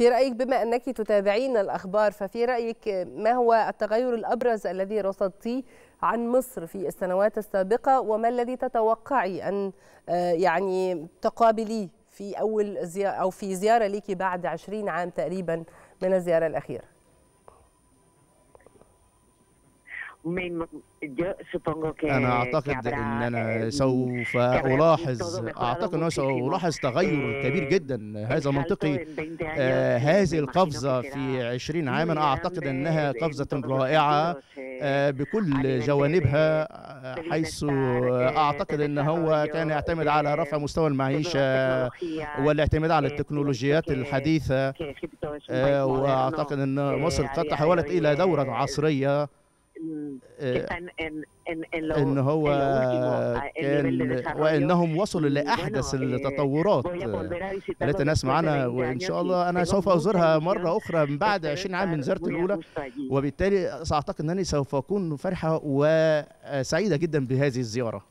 في رأيك بما أنك تتابعين الأخبار ففي رأيك ما هو التغير الأبرز الذي رصدتيه عن مصر في السنوات السابقة؟ وما الذي تتوقعي أن يعني تقابليه في أول زيارة أو في زيارة لك بعد 20 عام تقريبا من الزيارة الأخيرة؟ أنا أعتقد أن أنا سوف ألاحظ أعتقد أنه سألاحظ تغير كبير جدا. هذا منطقي. آه هذه القفزة في 20 عاما. أعتقد أنها قفزة رائعة آه بكل جوانبها حيث أعتقد أن هو كان يعتمد على رفع مستوى المعيشة والاعتماد على التكنولوجيات الحديثة. آه وأعتقد أن مصر قد تحولت عصرية إن هو كان وانهم وصلوا لأحدث التطورات التي نسمع عنها وإن شاء الله أنا سوف أزورها مرة أخرى من بعد 20 عام من زيارتي الأولى. وبالتالي سأعتقد أنني سوف أكون فرحة وسعيدة جدا بهذه الزيارة.